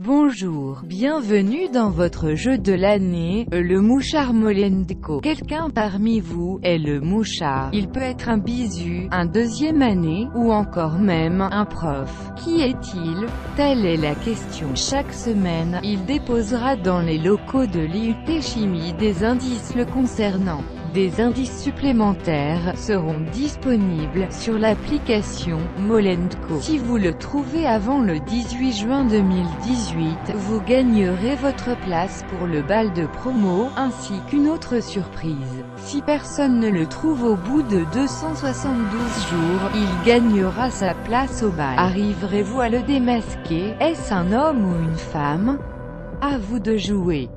Bonjour, bienvenue dans votre jeu de l'année, le mouchard Molenko. Quelqu'un parmi vous est le mouchard. Il peut être un bisu, un deuxième année, ou encore même un prof. Qui est-il? Telle est la question. Chaque semaine, il déposera dans les locaux de l'IUT Chimie des indices le concernant. Des indices supplémentaires seront disponibles sur l'application Molenko. Si vous le trouvez avant le 18 juin 2018, vous gagnerez votre place pour le bal de promo, ainsi qu'une autre surprise. Si personne ne le trouve au bout de 272 jours, il gagnera sa place au bal. Arriverez-vous à le démasquer? Est-ce un homme ou une femme? À vous de jouer.